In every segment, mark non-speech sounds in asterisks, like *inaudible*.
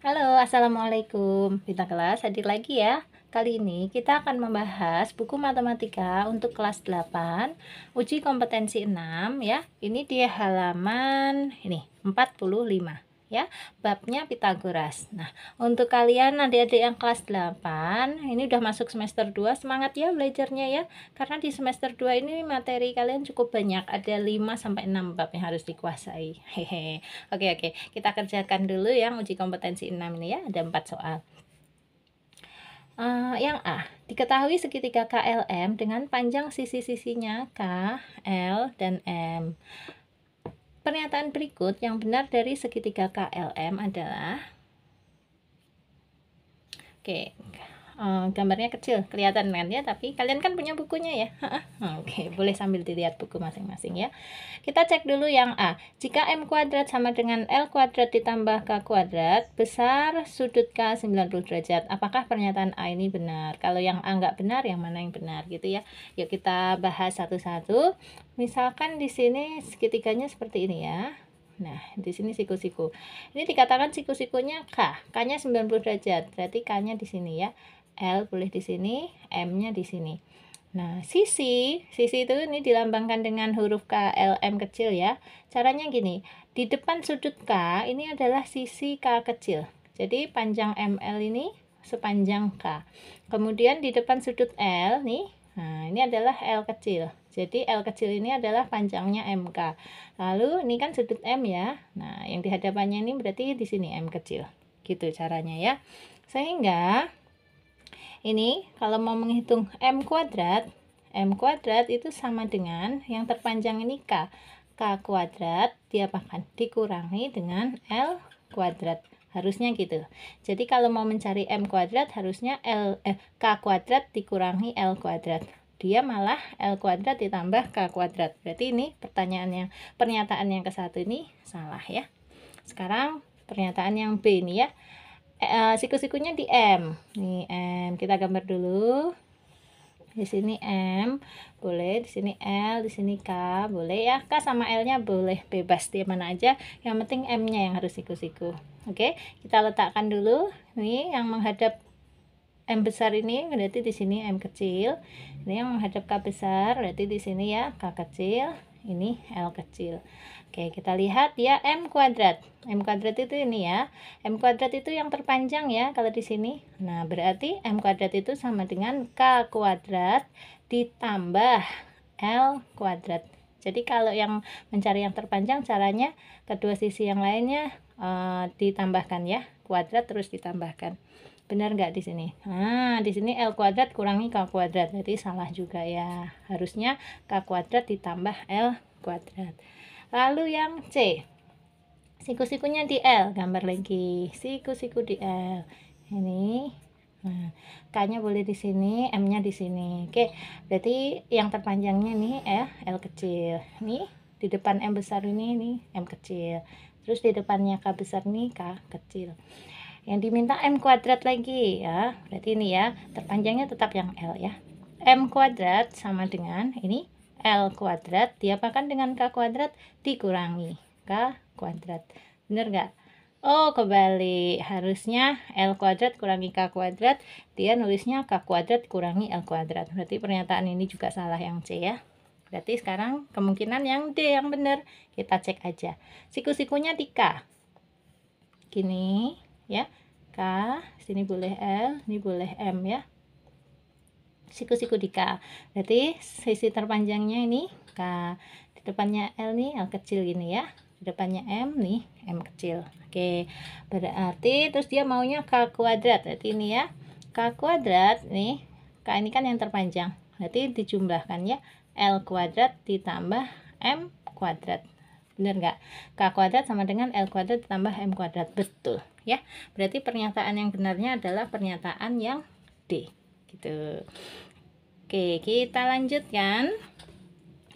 Halo, Assalamualaikum. Bintang kelas hadir lagi ya. Kali ini kita akan membahas buku matematika untuk kelas 8 Uji kompetensi 6 ya. Ini di halaman ini 45 ya babnya Pitagoras. Nah untuk kalian adik-adik yang kelas 8 ini udah masuk semester 2 semangat ya belajarnya ya. Karena di semester 2 ini materi kalian cukup banyak ada 5 sampai 6 bab yang harus dikuasai. Hehe. Oke oke kita kerjakan dulu yang uji kompetensi 6 ini ya ada 4 soal. Uh, yang A, diketahui segitiga KLM dengan panjang sisi-sisinya K, L, dan M. Pernyataan berikut yang benar dari segitiga KLM adalah Oke, uh, gambarnya kecil kelihatan kan ya tapi kalian kan punya bukunya ya *laughs* oke okay, boleh sambil dilihat buku masing-masing ya kita cek dulu yang A jika M kuadrat sama dengan L kuadrat ditambah K kuadrat besar sudut K 90 derajat apakah pernyataan A ini benar kalau yang A nggak benar yang mana yang benar gitu ya yuk kita bahas satu-satu misalkan di sini segitiganya seperti ini ya Nah, di sini siku-siku. Ini dikatakan siku-sikunya K. K-nya 90 derajat. Berarti K-nya di sini ya. L boleh di sini, M-nya di sini. Nah, sisi, sisi itu ini dilambangkan dengan huruf K, L, M kecil ya. Caranya gini, di depan sudut K ini adalah sisi K kecil. Jadi panjang ML ini sepanjang K. Kemudian di depan sudut L nih, nah ini adalah L kecil. Jadi L kecil ini adalah panjangnya MK. Lalu ini kan sudut M ya. Nah, yang di hadapannya ini berarti di sini M kecil. Gitu caranya ya. Sehingga ini kalau mau menghitung M kuadrat, M kuadrat itu sama dengan yang terpanjang ini K. K kuadrat diapakan? Dikurangi dengan L kuadrat. Harusnya gitu. Jadi kalau mau mencari M kuadrat harusnya L eh, K kuadrat dikurangi L kuadrat. Dia malah L kuadrat ditambah K kuadrat. Berarti ini pertanyaan yang pernyataan yang ke satu ini salah ya. Sekarang pernyataan yang B ini ya uh, siku-sikunya di M. Nih M, kita gambar dulu. Di sini M, boleh di sini L, di sini K, boleh ya. K sama L-nya boleh bebas di mana aja. Yang penting M-nya yang harus siku-siku. Oke, kita letakkan dulu. Nih yang menghadap M besar ini berarti di sini M kecil. Ini yang menghadap K besar berarti di sini ya K kecil, ini L kecil. Oke, kita lihat ya M kuadrat. M kuadrat itu ini ya. M kuadrat itu yang terpanjang ya kalau di sini. Nah, berarti M kuadrat itu sama dengan K kuadrat ditambah L kuadrat. Jadi kalau yang mencari yang terpanjang caranya kedua sisi yang lainnya uh, ditambahkan ya. Kuadrat terus ditambahkan. Benar nggak di sini? Nah, di sini L kuadrat kurangi K kuadrat. Jadi salah juga ya. Harusnya K kuadrat ditambah L kuadrat. Lalu yang C. Siku-sikunya di L, gambar lagi. Siku-siku di L. Ini Nah, K-nya boleh di sini, M-nya di sini. Oke, berarti yang terpanjangnya nih ya, L kecil. Nih, di depan M besar ini nih, M kecil. Terus di depannya K besar nih, K kecil. Yang diminta M kuadrat lagi ya. Berarti ini ya, terpanjangnya tetap yang L ya. M kuadrat sama dengan ini L kuadrat diapakan dengan K kuadrat? Dikurangi K kuadrat. Bener gak? Oh kebalik. Harusnya L kuadrat kurangi K kuadrat. Dia nulisnya K kuadrat kurangi L kuadrat. Berarti pernyataan ini juga salah yang C ya. Berarti sekarang kemungkinan yang D yang benar kita cek aja. Siku-sikunya di K. Gini ya. K sini boleh L ini boleh M ya. Siku-siku di K. Berarti sisi terpanjangnya ini K. Di depannya L nih L kecil gini ya. Di depannya M nih M kecil. Oke. Berarti terus dia maunya K kuadrat. Berarti ini ya. K kuadrat nih K ini kan yang terpanjang. Berarti dijumlahkan ya. L kuadrat ditambah M kuadrat. Bener nggak? K kuadrat sama dengan L kuadrat ditambah M kuadrat. Betul ya berarti pernyataan yang benarnya adalah pernyataan yang D gitu oke kita lanjutkan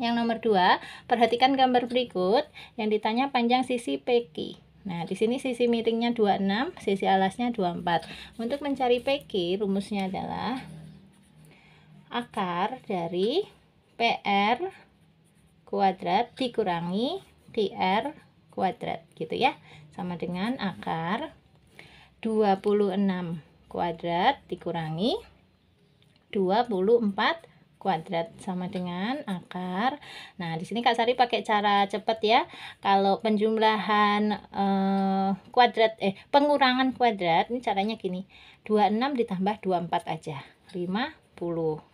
yang nomor dua perhatikan gambar berikut yang ditanya panjang sisi PQ Nah, di sini sisi miringnya 26, sisi alasnya 24. Untuk mencari PQ, rumusnya adalah akar dari PR kuadrat dikurangi TR kuadrat gitu ya. Sama dengan akar 26 kuadrat dikurangi 24 kuadrat sama dengan akar. Nah, di sini Kak Sari pakai cara cepat ya. Kalau penjumlahan eh, kuadrat eh pengurangan kuadrat ini caranya gini. 26 ditambah 24 aja. 50.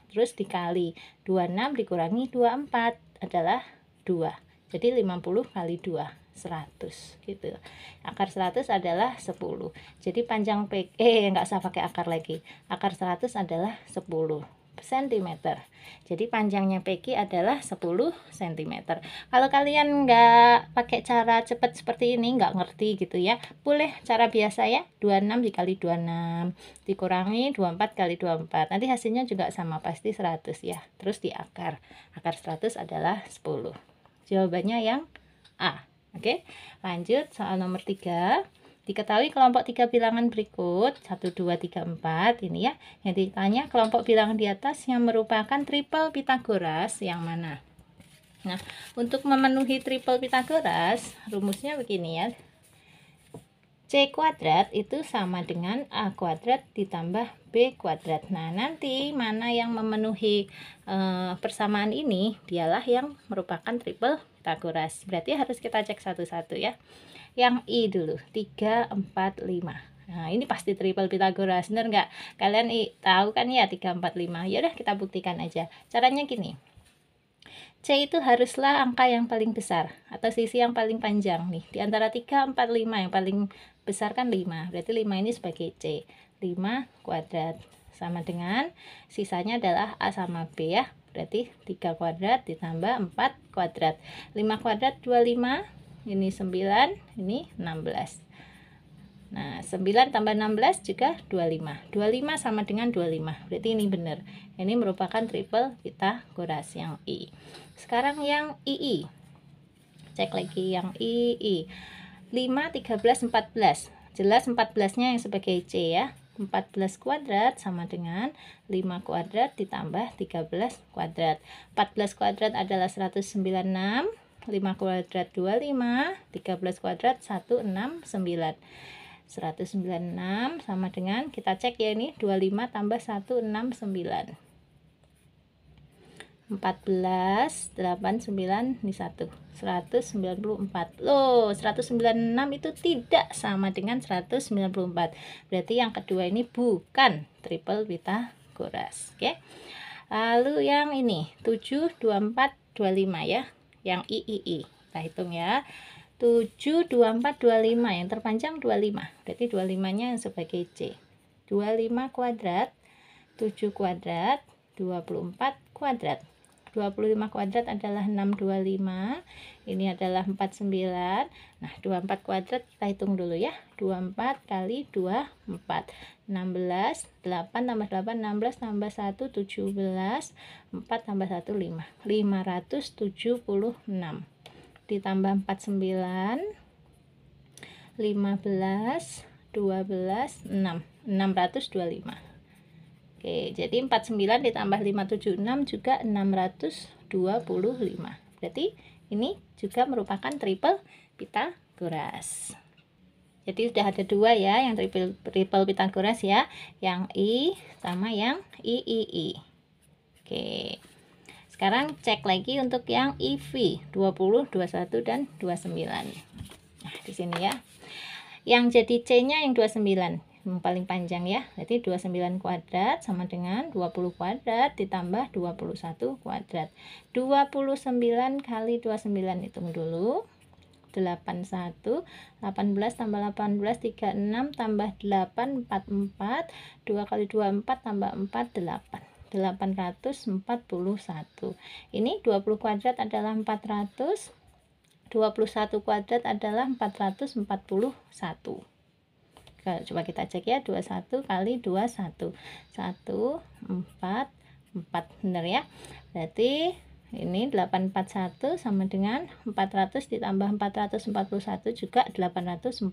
Terus dikali 26 dikurangi 24 adalah 2. Jadi 50 kali 2 100 gitu. Akar 100 adalah 10 jadi panjang PK eh nggak usah pakai akar lagi. Akar 100 adalah 10 cm jadi panjangnya PQ adalah 10 cm kalau kalian nggak pakai cara cepat seperti ini nggak ngerti gitu ya boleh cara biasa ya. 26 dikali 26 dikurangi 24 kali 24 nanti hasilnya juga sama pasti 100 ya. Terus di akar. Akar 100 adalah 10 jawabannya yang A oke lanjut soal nomor 3 Diketahui kelompok tiga bilangan berikut 1, 2, 3, 4 ini ya. Yang ditanya kelompok bilangan di atas yang merupakan triple Pitagoras yang mana? Nah untuk memenuhi triple Pitagoras rumusnya begini ya. C kuadrat itu sama dengan A kuadrat ditambah B kuadrat. Nah nanti mana yang memenuhi e, persamaan ini dialah yang merupakan triple Pitagoras Berarti harus kita cek satu-satu ya yang I dulu 3 4 5 Nah, ini pasti triple Pitagoras, bener nggak? Kalian I, tahu kan ya 3, 4, 5. Ya udah kita buktikan aja. Caranya gini. C itu haruslah angka yang paling besar atau sisi yang paling panjang nih. Di antara 3, 4, 5 yang paling besar kan 5. Berarti 5 ini sebagai C. 5 kuadrat sama dengan sisanya adalah A sama B ya. Berarti 3 kuadrat ditambah 4 kuadrat. 5 kuadrat 25 ini 9 ini 16 Nah, 9 tambah 16 juga 25. 25 sama dengan 25. Berarti ini benar. Ini merupakan triple kita kuras yang I. Sekarang yang II. Cek lagi yang II. 5, 13, 14. Jelas 14-nya yang sebagai C ya. 14 kuadrat sama dengan 5 kuadrat ditambah 13 kuadrat. 14 kuadrat adalah 196 5 kuadrat 25 13 kuadrat 169 196 sama dengan kita cek ya ini 25 tambah 169 14 89 ini 1 194 loh 196 itu tidak sama dengan 194 berarti yang kedua ini bukan triple Pythagoras oke lalu yang ini 7 24 25 ya yang I, I, I. Kita hitung ya. 7, 24, 25. Yang terpanjang 25. Berarti 25-nya yang sebagai C. 25 kuadrat, 7 kuadrat, 24 kuadrat. 25 kuadrat adalah 625 ini adalah 49 nah 24 kuadrat kita hitung dulu ya. 24 kali 24 16 8 tambah 8 16 tambah 1 17 4 tambah 1 5 576 ditambah 49 15 12 6 625 Oke, jadi 49 ditambah 576 juga 625. Berarti ini juga merupakan triple Pitagoras. Jadi sudah ada dua ya yang triple triple Pitagoras ya, yang I sama yang I I I. Oke. Sekarang cek lagi untuk yang IV 20, 21 dan 29. Nah, di sini ya. Yang jadi C-nya yang 29 paling panjang ya. Berarti 29 kuadrat sama dengan 20 kuadrat ditambah 21 kuadrat. 29 kali 29 hitung dulu. 81 18 tambah 18 36 tambah 8 44 2 kali 24 tambah 4 8 841 ini 20 kuadrat adalah 400 21 kuadrat adalah 441 coba kita cek ya. 21 kali 21 1 4 4 benar ya? Berarti ini 841 sama dengan 400 ditambah 441 juga 841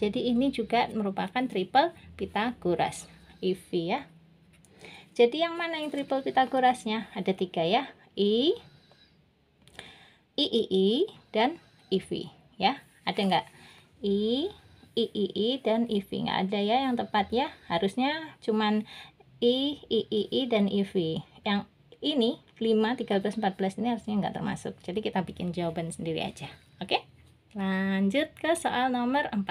jadi ini juga merupakan triple Pitagoras IV ya. Jadi yang mana yang triple Pitagorasnya? Ada tiga ya. I I I, I dan IV ya. Ada enggak I I, I, dan IV. Nggak ada ya yang tepat ya. Harusnya cuman I, I, I, I, dan IV. Yang ini 5, 13, 14 ini harusnya nggak termasuk. Jadi kita bikin jawaban sendiri aja. Oke? Lanjut ke soal nomor 4.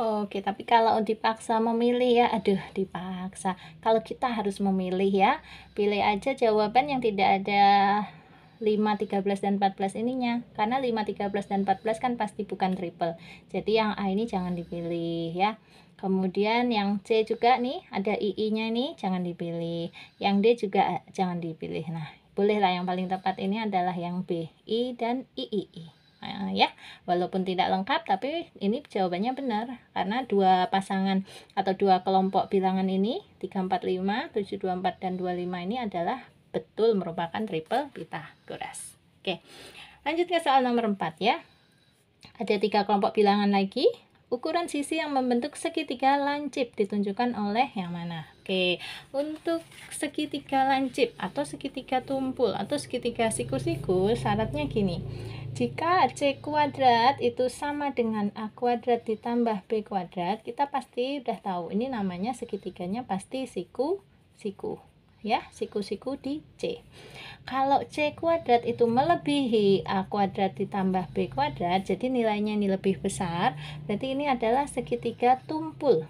Oke, tapi kalau dipaksa memilih ya, aduh dipaksa. Kalau kita harus memilih ya, pilih aja jawaban yang tidak ada 5, 13, dan 14 ininya. Karena 5, 13, dan 14 kan pasti bukan triple. Jadi yang A ini jangan dipilih ya. Kemudian yang C juga nih, ada II-nya nih, jangan dipilih. Yang D juga jangan dipilih. Nah, bolehlah yang paling tepat ini adalah yang B, I dan III. Nah, ya walaupun tidak lengkap tapi ini jawabannya benar karena dua pasangan atau dua kelompok bilangan ini 345 724 dan 25 ini adalah betul merupakan triple Pythagoras oke lanjut ke soal nomor 4 ya. Ada tiga kelompok bilangan lagi. Ukuran sisi yang membentuk segitiga lancip ditunjukkan oleh yang mana? Oke untuk segitiga lancip atau segitiga tumpul atau segitiga siku-siku syaratnya gini. Jika C kuadrat itu sama dengan A kuadrat ditambah B kuadrat, kita pasti udah tahu ini namanya segitiganya pasti siku-siku. Ya, siku-siku di C. Kalau C kuadrat itu melebihi A kuadrat ditambah B kuadrat, jadi nilainya ini lebih besar, berarti ini adalah segitiga tumpul.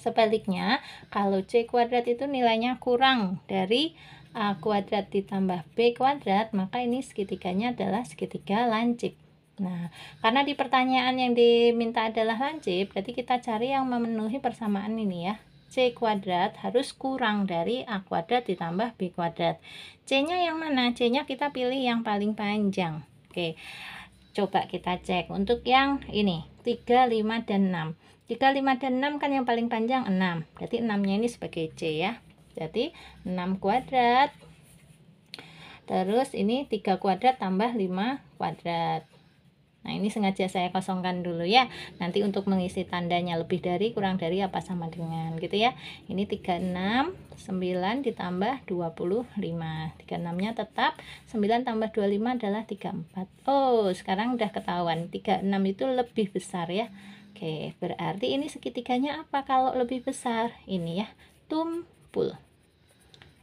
Sebaliknya, kalau C kuadrat itu nilainya kurang dari A kuadrat ditambah B kuadrat, maka ini segitiganya adalah segitiga lancip. Nah, karena di pertanyaan yang diminta adalah lancip, berarti kita cari yang memenuhi persamaan ini ya. C kuadrat harus kurang dari A kuadrat ditambah B kuadrat. C-nya yang mana? C-nya kita pilih yang paling panjang. Oke, coba kita cek. Untuk yang ini, 3, 5, dan 6. 3, 5, dan 6 kan yang paling panjang 6. Berarti 6-nya ini sebagai C ya. Jadi 6 kuadrat. Terus ini 3 kuadrat tambah 5 kuadrat. Nah, ini sengaja saya kosongkan dulu ya. Nanti untuk mengisi tandanya lebih dari, kurang dari, apa sama dengan gitu ya. Ini 36, 9 ditambah 25. 36-nya tetap, 9 tambah 25 adalah 34. Oh, sekarang udah ketahuan. 36 itu lebih besar ya. Oke, berarti ini segitiganya apa kalau lebih besar? Ini ya, tumpul.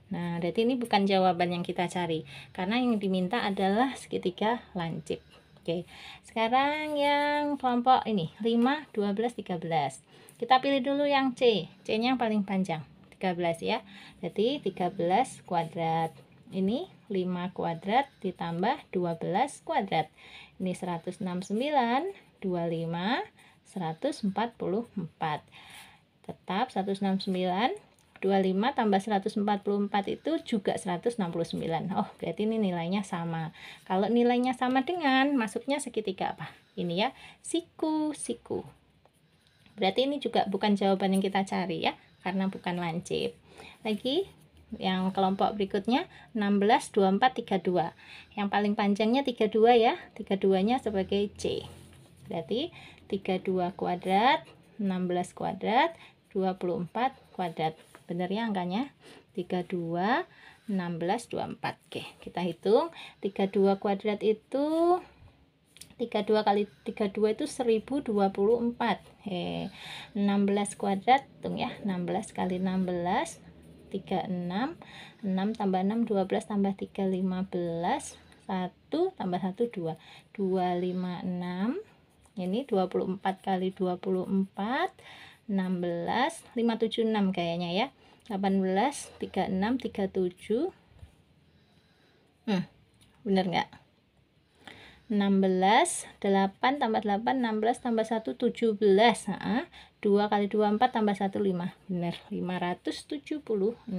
Nah, berarti ini bukan jawaban yang kita cari. Karena yang diminta adalah segitiga lancip. Oke, sekarang yang kelompok ini, 5, 12, 13. Kita pilih dulu yang C. C-nya yang paling panjang, 13 ya. Jadi 13 kuadrat. Ini 5 kuadrat ditambah 12 kuadrat. Ini 169, 25, 144. Tetap 169 25 tambah 144 itu juga 169 oh berarti ini nilainya sama. Kalau nilainya sama dengan masuknya segitiga apa? Ini ya siku siku. Berarti ini juga bukan jawaban yang kita cari ya karena bukan lancip. Lagi yang kelompok berikutnya 16 24 32 yang paling panjangnya 32 ya 32 nya sebagai C. Berarti 32 kuadrat 16 kuadrat 24 kuadrat benar ya angkanya 32 16 24 oke kita hitung. 32 kuadrat itu 32 kali 32 itu 1024 he 16 kuadrat hitung ya. 16 kali 16 36 6 tambah 6 12 tambah 3 15 1 tambah 1 2 256 ini 24 kali 24 16 576 kayaknya ya 18 36 37 hmm, bener nggak? 16 8 tambah 8 16 tambah 1 17 nah, 2 kali 2 4 tambah 1 5 bener 576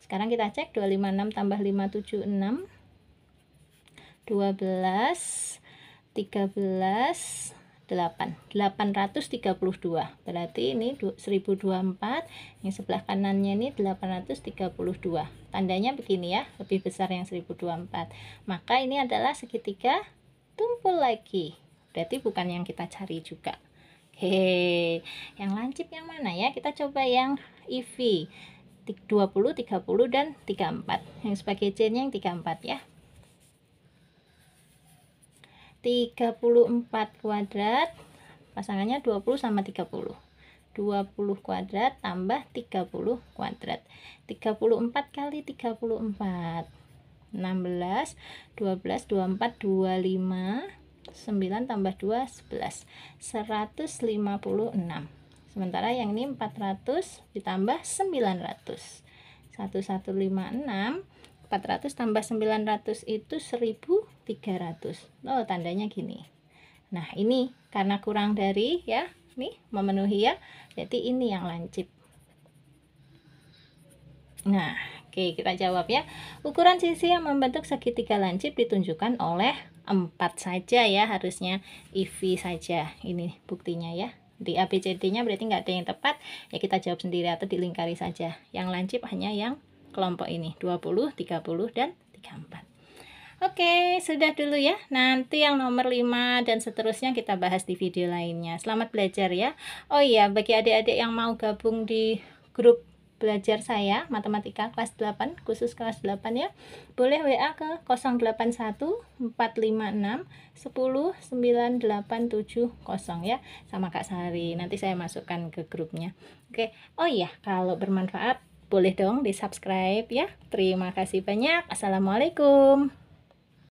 sekarang kita cek 256 tambah 576 12 13 8 832 berarti ini 1024 yang sebelah kanannya ini 832 tandanya begini ya lebih besar yang 1024 maka ini adalah segitiga tumpul lagi. Berarti bukan yang kita cari juga. Oke, yang lancip yang mana ya? Kita coba yang EV 20, 30, dan 34 Yang sebagai C yang 34 ya 34 kuadrat pasangannya 20 sama 30 20 kuadrat tambah 30 kuadrat. 34 kali 34 16 12 24 25 9 tambah 2 11 156 sementara yang ini 400 ditambah 900 1156 400 tambah 900 itu 1300 oh tandanya gini. Nah ini karena kurang dari ya nih memenuhi ya. Jadi ini yang lancip. Nah oke kita jawab ya. Ukuran sisi yang membentuk segitiga lancip ditunjukkan oleh 4 saja ya. Harusnya IV saja ini buktinya ya. Di ABCD nya berarti nggak ada yang tepat. Ya kita jawab sendiri atau dilingkari saja. Yang lancip hanya yang kelompok ini 20, 30, dan 34 Oke, sudah dulu ya. Nanti yang nomor 5 dan seterusnya kita bahas di video lainnya. Selamat belajar ya. Oh iya, bagi adik-adik yang mau gabung di grup belajar saya matematika kelas 8 khusus kelas 8 ya boleh WA ke 081 456 10 9870 ya sama Kak Sari nanti saya masukkan ke grupnya oke oh iya kalau bermanfaat boleh dong di subscribe ya. Terima kasih banyak. Assalamualaikum